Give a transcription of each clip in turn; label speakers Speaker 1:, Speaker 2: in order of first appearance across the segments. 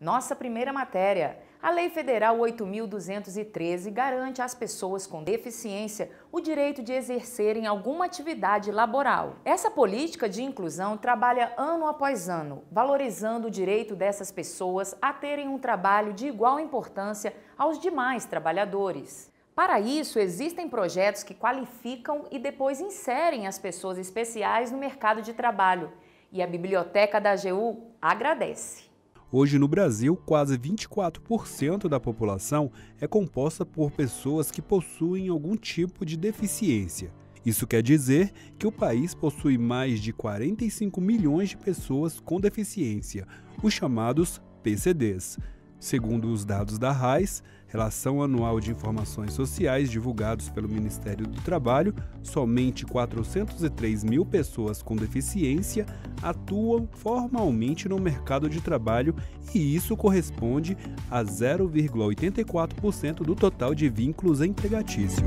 Speaker 1: Nossa primeira matéria. A Lei Federal 8.213 garante às pessoas com deficiência o direito de exercerem alguma atividade laboral. Essa política de inclusão trabalha ano após ano, valorizando o direito dessas pessoas a terem um trabalho de igual importância aos demais trabalhadores. Para isso, existem projetos que qualificam e depois inserem as pessoas especiais no mercado de trabalho. E a Biblioteca da AGU agradece.
Speaker 2: Hoje no Brasil, quase 24% da população é composta por pessoas que possuem algum tipo de deficiência. Isso quer dizer que o país possui mais de 45 milhões de pessoas com deficiência, os chamados PCDs. Segundo os dados da RAIS, Relação Anual de Informações Sociais divulgados pelo Ministério do Trabalho, somente 403 mil pessoas com deficiência atuam formalmente no mercado de trabalho e isso corresponde a 0,84% do total de vínculos empregatícios.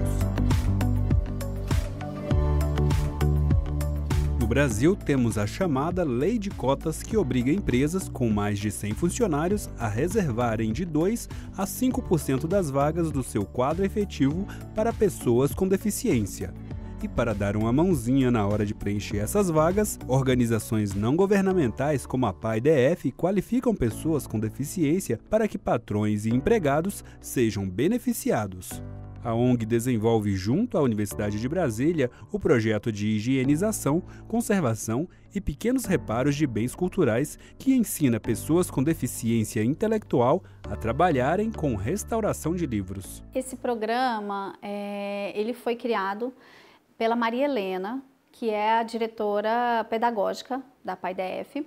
Speaker 2: Brasil, temos a chamada Lei de Cotas, que obriga empresas com mais de 100 funcionários a reservarem de 2 a 5% das vagas do seu quadro efetivo para pessoas com deficiência. E para dar uma mãozinha na hora de preencher essas vagas, organizações não governamentais como a PAIDF qualificam pessoas com deficiência para que patrões e empregados sejam beneficiados. A ONG desenvolve, junto à Universidade de Brasília, o projeto de higienização, conservação e pequenos reparos de bens culturais que ensina pessoas com deficiência intelectual a trabalharem com restauração de livros.
Speaker 3: Esse programa é, ele foi criado pela Maria Helena, que é a diretora pedagógica da PAIDF,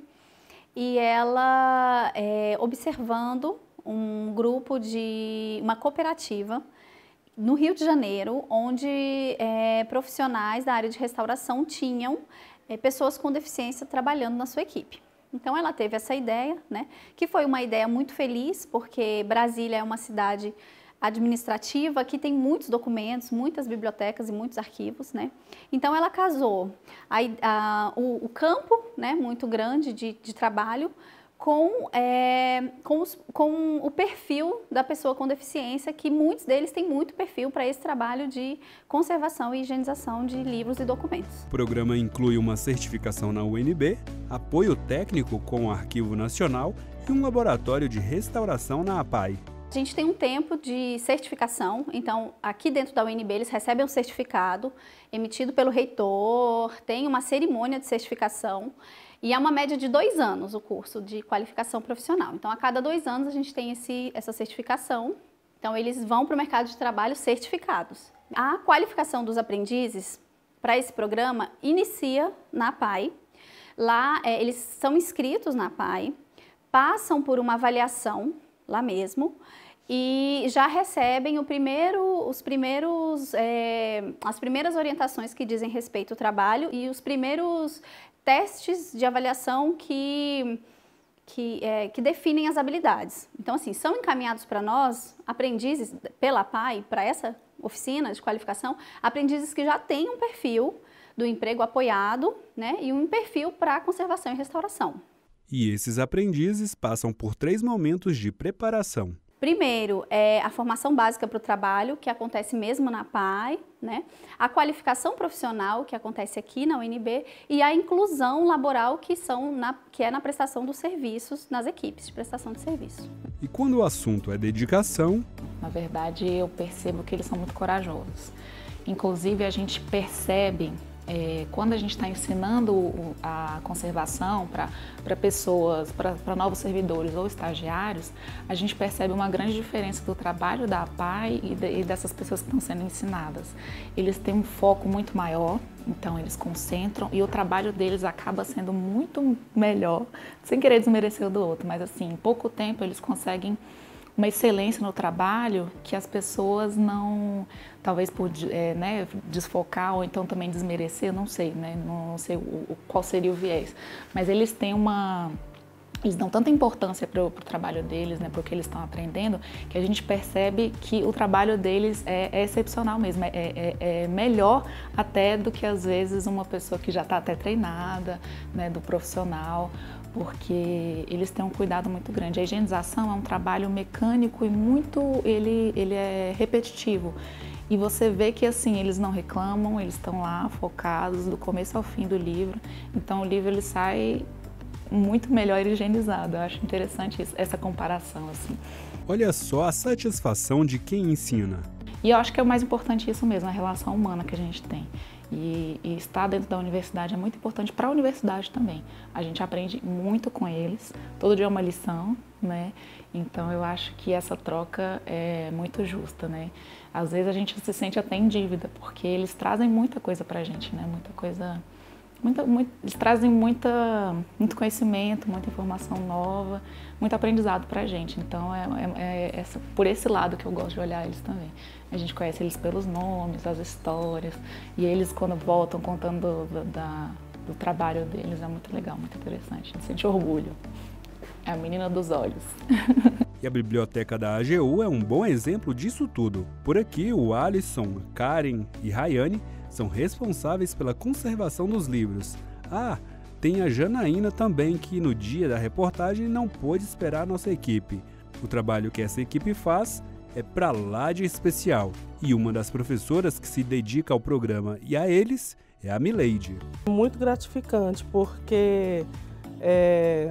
Speaker 3: e ela, é, observando um grupo de uma cooperativa no Rio de Janeiro, onde é, profissionais da área de restauração tinham é, pessoas com deficiência trabalhando na sua equipe. Então ela teve essa ideia, né, que foi uma ideia muito feliz, porque Brasília é uma cidade administrativa que tem muitos documentos, muitas bibliotecas e muitos arquivos, né? Então ela casou a, a, o, o, campo, né, muito grande de, de trabalho com, é, com, os, com, o perfil da pessoa com deficiência, que muitos deles têm muito perfil para esse trabalho de conservação e higienização de livros e documentos.
Speaker 2: O programa inclui uma certificação na UNB, apoio técnico com o Arquivo Nacional e um laboratório de restauração na APAI.
Speaker 3: A gente tem um tempo de certificação, então aqui dentro da UNB eles recebem um certificado emitido pelo reitor, tem uma cerimônia de certificação e é uma média de dois anos o curso de qualificação profissional. Então, a cada dois anos a gente tem esse, essa certificação. Então, eles vão para o mercado de trabalho certificados. A qualificação dos aprendizes para esse programa inicia na PAI. Lá, é, eles são inscritos na PAI, passam por uma avaliação lá mesmo e já recebem primeiro, os primeiros, é, as primeiras orientações que dizem respeito ao trabalho e os primeiros testes de avaliação que, que, é, que definem as habilidades. Então, assim, são encaminhados para nós, aprendizes pela PAI, para essa oficina de qualificação, aprendizes que já têm um perfil do emprego apoiado né, e um perfil para conservação e restauração.
Speaker 2: E esses aprendizes passam por três momentos de preparação.
Speaker 3: Primeiro, é a formação básica para o trabalho, que acontece mesmo na PAI, né? a qualificação profissional, que acontece aqui na UNB, e a inclusão laboral, que, são na, que é na prestação dos serviços, nas equipes de prestação de serviço.
Speaker 2: E quando o assunto é dedicação?
Speaker 4: Na verdade, eu percebo que eles são muito corajosos. Inclusive, a gente percebe é, quando a gente está ensinando a conservação para pessoas, para novos servidores ou estagiários, a gente percebe uma grande diferença do trabalho da APAI e, de, e dessas pessoas que estão sendo ensinadas. Eles têm um foco muito maior, então eles concentram e o trabalho deles acaba sendo muito melhor, sem querer desmerecer o do outro, mas assim, em pouco tempo eles conseguem uma excelência no trabalho que as pessoas não, talvez por é, né, desfocar ou então também desmerecer, não sei, né, não sei o, qual seria o viés, mas eles têm uma eles dão tanta importância para o trabalho deles, né, para o que eles estão aprendendo, que a gente percebe que o trabalho deles é, é excepcional mesmo, é, é, é, melhor até do que às vezes uma pessoa que já está até treinada, né, do profissional, porque eles têm um cuidado muito grande. A higienização é um trabalho mecânico e muito ele, ele é repetitivo. E você vê que assim, eles não reclamam, eles estão lá focados do começo ao fim do livro. Então o livro ele sai muito melhor higienizado. Eu acho interessante isso, essa comparação assim.
Speaker 2: Olha só a satisfação de quem ensina.
Speaker 4: E eu acho que é o mais importante isso mesmo, a relação humana que a gente tem. E, e estar dentro da universidade é muito importante para a universidade também. A gente aprende muito com eles, todo dia é uma lição, né? Então eu acho que essa troca é muito justa, né? Às vezes a gente se sente até em dívida, porque eles trazem muita coisa para a gente, né? Muita coisa Muita, muito, eles trazem muita, muito conhecimento, muita informação nova, muito aprendizado para a gente. Então, é, é, é por esse lado que eu gosto de olhar eles também. A gente conhece eles pelos nomes, as histórias, e eles, quando voltam contando do, da, do trabalho deles, é muito legal, muito interessante. A gente sente orgulho. É a menina dos olhos.
Speaker 2: E a biblioteca da AGU é um bom exemplo disso tudo. Por aqui, o Alisson, Karen e Rayane são responsáveis pela conservação dos livros. Ah, tem a Janaína também, que no dia da reportagem não pôde esperar nossa equipe. O trabalho que essa equipe faz é pra lá de especial. E uma das professoras que se dedica ao programa e a eles é a Mileide.
Speaker 5: Muito gratificante, porque é,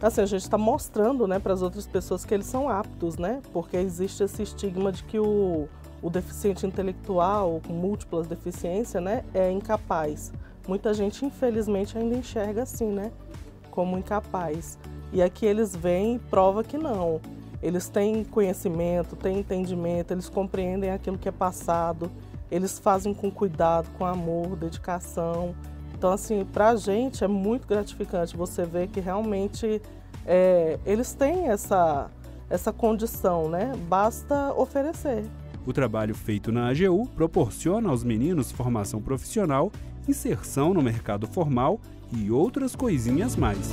Speaker 5: assim, a gente está mostrando né, para as outras pessoas que eles são aptos, né? Porque existe esse estigma de que o, o deficiente intelectual com múltiplas deficiências né, é incapaz. Muita gente, infelizmente, ainda enxerga assim, né? Como incapaz. E aqui eles vêm e prova que não. Eles têm conhecimento, têm entendimento, eles compreendem aquilo que é passado, eles fazem com cuidado, com amor, dedicação. Então, assim, para a gente é muito gratificante você ver que realmente é, eles têm essa, essa condição, né? Basta oferecer.
Speaker 2: O trabalho feito na AGU proporciona aos meninos formação profissional, inserção no mercado formal e outras coisinhas mais.